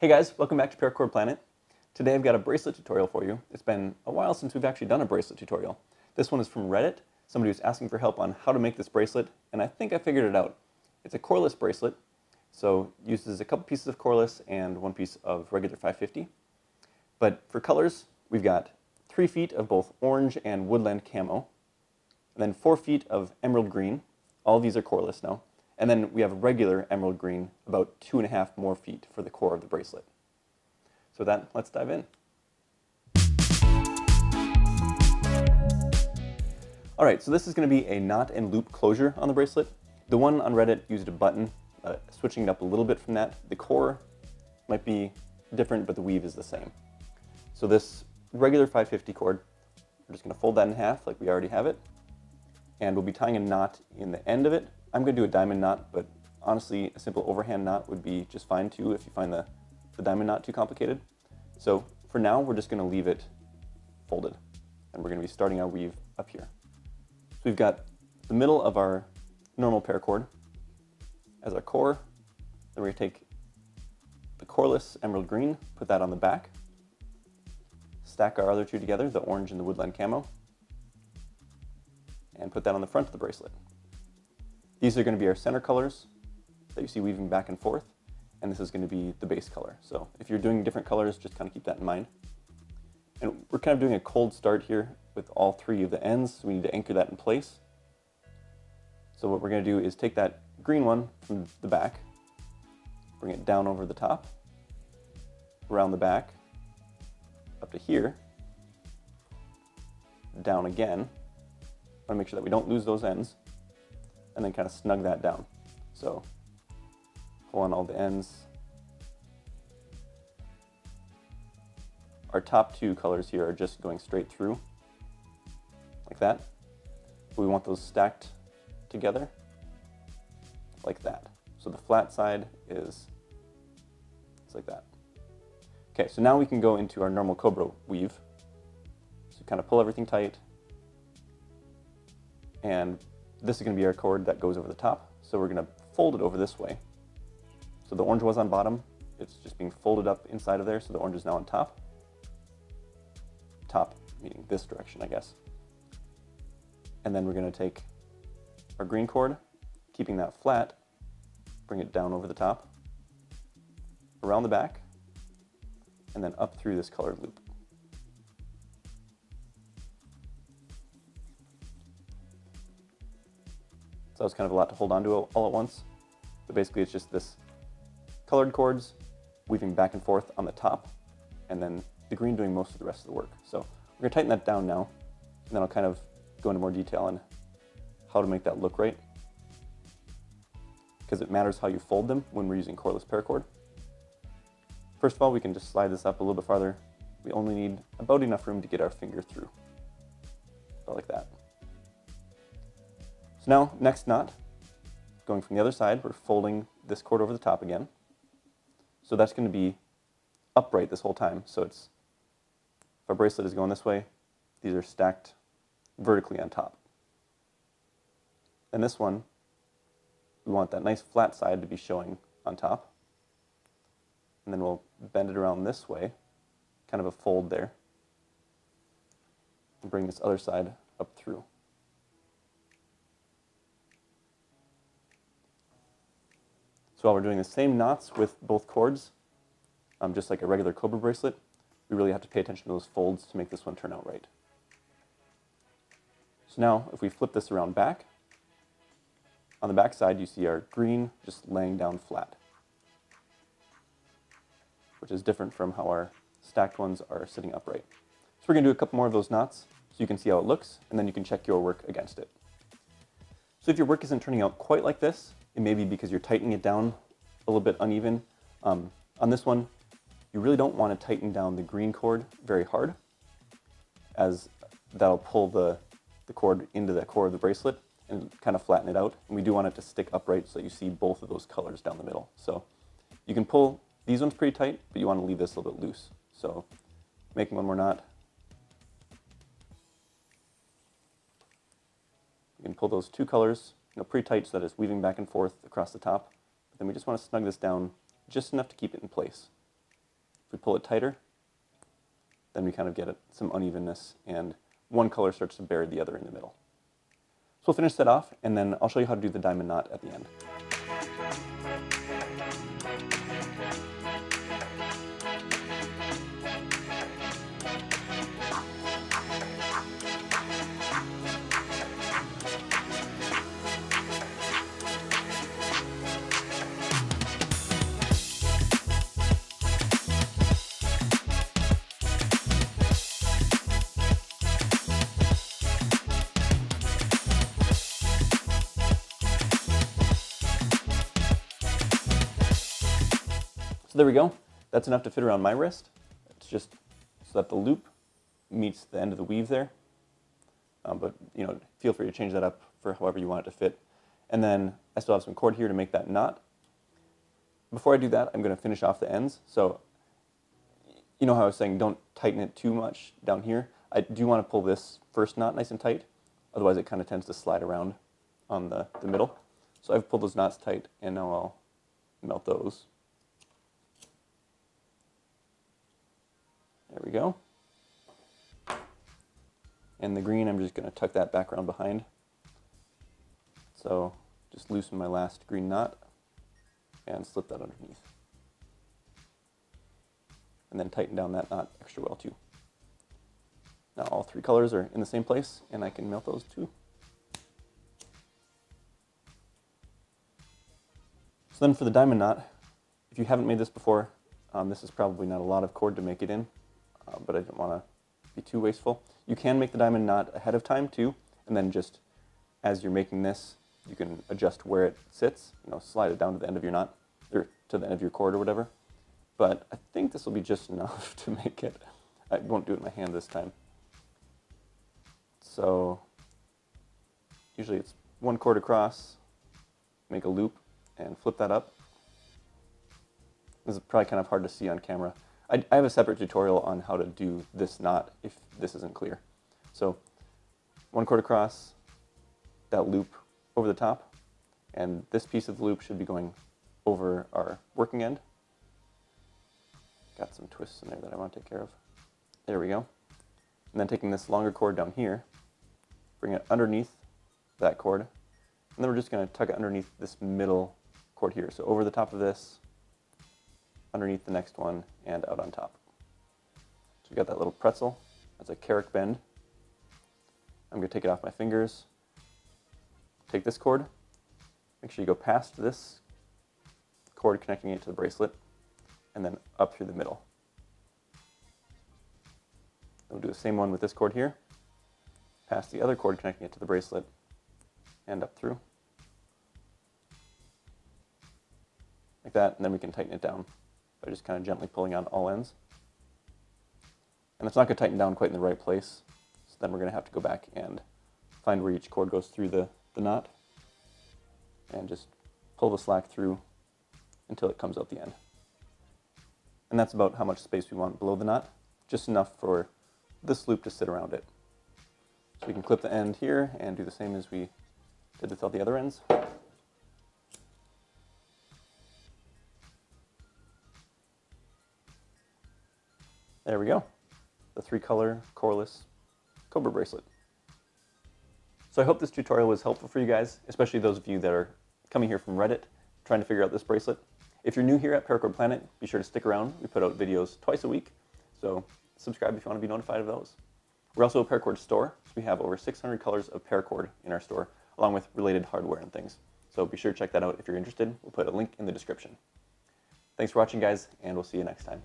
Hey guys, welcome back to Paracord Planet. Today I've got a bracelet tutorial for you. It's been a while since we've actually done a bracelet tutorial. This one is from Reddit. Somebody was asking for help on how to make this bracelet, and I think I figured it out. It's a coreless bracelet, so uses a couple pieces of coreless and one piece of regular 550. But for colors, we've got three feet of both orange and woodland camo, and then four feet of emerald green. All these are coreless now. And then we have a regular emerald green, about two and a half more feet for the core of the bracelet. So with that, let's dive in. All right, so this is gonna be a knot and loop closure on the bracelet. The one on Reddit used a button, uh, switching it up a little bit from that. The core might be different, but the weave is the same. So this regular 550 cord, we're just gonna fold that in half like we already have it. And we'll be tying a knot in the end of it I'm going to do a diamond knot, but honestly, a simple overhand knot would be just fine too if you find the, the diamond knot too complicated. So for now, we're just going to leave it folded. And we're going to be starting our weave up here. So we've got the middle of our normal paracord as our core. Then we're going to take the coreless emerald green, put that on the back, stack our other two together, the orange and the woodland camo, and put that on the front of the bracelet. These are going to be our center colors that you see weaving back and forth, and this is going to be the base color. So if you're doing different colors, just kind of keep that in mind. And we're kind of doing a cold start here with all three of the ends, so we need to anchor that in place. So what we're going to do is take that green one from the back, bring it down over the top, around the back, up to here, down again. Want to make sure that we don't lose those ends and then kind of snug that down. So pull on all the ends. Our top two colors here are just going straight through, like that. We want those stacked together, like that. So the flat side is it's like that. Okay, so now we can go into our normal Cobra weave. So kind of pull everything tight and this is going to be our cord that goes over the top. So we're going to fold it over this way. So the orange was on bottom. It's just being folded up inside of there. So the orange is now on top. Top, meaning this direction, I guess. And then we're going to take our green cord, keeping that flat, bring it down over the top, around the back, and then up through this colored loop. So it's kind of a lot to hold on to all at once. But basically it's just this colored cords weaving back and forth on the top, and then the green doing most of the rest of the work. So we're gonna tighten that down now, and then I'll kind of go into more detail on how to make that look right. Because it matters how you fold them when we're using coreless paracord. First of all, we can just slide this up a little bit farther. We only need about enough room to get our finger through. About like that. So now, next knot, going from the other side, we're folding this cord over the top again. So that's going to be upright this whole time. So it's, if our bracelet is going this way, these are stacked vertically on top. And this one, we want that nice flat side to be showing on top. And then we'll bend it around this way, kind of a fold there. And bring this other side up through. So while we're doing the same knots with both cords, um, just like a regular Cobra bracelet, we really have to pay attention to those folds to make this one turn out right. So now, if we flip this around back, on the back side you see our green just laying down flat, which is different from how our stacked ones are sitting upright. So we're going to do a couple more of those knots so you can see how it looks, and then you can check your work against it. So if your work isn't turning out quite like this, it may be because you're tightening it down a little bit uneven. Um, on this one, you really don't want to tighten down the green cord very hard as that'll pull the, the cord into the core of the bracelet and kind of flatten it out. And we do want it to stick upright so that you see both of those colors down the middle. So you can pull these ones pretty tight, but you want to leave this a little bit loose. So making one more knot. You can pull those two colors you know, pretty tight so that it's weaving back and forth across the top. But then we just want to snug this down just enough to keep it in place. If we pull it tighter, then we kind of get it, some unevenness and one color starts to bury the other in the middle. So we'll finish that off and then I'll show you how to do the diamond knot at the end. There we go. That's enough to fit around my wrist. It's just so that the loop meets the end of the weave there. Um, but you know, feel free to change that up for however you want it to fit. And then I still have some cord here to make that knot. Before I do that, I'm going to finish off the ends. So you know how I was saying don't tighten it too much down here. I do want to pull this first knot nice and tight. Otherwise it kind of tends to slide around on the, the middle. So I've pulled those knots tight and now I'll melt those. We go. And the green, I'm just going to tuck that background behind. So just loosen my last green knot and slip that underneath. And then tighten down that knot extra well too. Now all three colors are in the same place and I can melt those too. So then for the diamond knot, if you haven't made this before, um, this is probably not a lot of cord to make it in uh, but I didn't want to be too wasteful. You can make the diamond knot ahead of time too, and then just as you're making this, you can adjust where it sits, you know, slide it down to the end of your knot, or to the end of your cord or whatever. But I think this will be just enough to make it. I won't do it in my hand this time. So usually it's one cord across, make a loop, and flip that up. This is probably kind of hard to see on camera. I, I have a separate tutorial on how to do this knot if this isn't clear. So one cord across, that loop over the top, and this piece of the loop should be going over our working end. Got some twists in there that I want to take care of. There we go. And then taking this longer cord down here, bring it underneath that cord, and then we're just going to tuck it underneath this middle cord here. So over the top of this, underneath the next one, and out on top. So we've got that little pretzel. That's a Carrick bend. I'm going to take it off my fingers. Take this cord. Make sure you go past this cord connecting it to the bracelet, and then up through the middle. We'll do the same one with this cord here. Past the other cord connecting it to the bracelet, and up through. Like that, and then we can tighten it down by just kind of gently pulling on all ends. And it's not going to tighten down quite in the right place, so then we're going to have to go back and find where each cord goes through the, the knot and just pull the slack through until it comes out the end. And that's about how much space we want below the knot, just enough for this loop to sit around it. So we can clip the end here and do the same as we did with all the other ends. The three color coreless Cobra bracelet. So I hope this tutorial was helpful for you guys, especially those of you that are coming here from Reddit, trying to figure out this bracelet. If you're new here at Paracord Planet, be sure to stick around. We put out videos twice a week, so subscribe if you want to be notified of those. We're also a paracord store, so we have over 600 colors of paracord in our store, along with related hardware and things. So be sure to check that out if you're interested. We'll put a link in the description. Thanks for watching, guys, and we'll see you next time.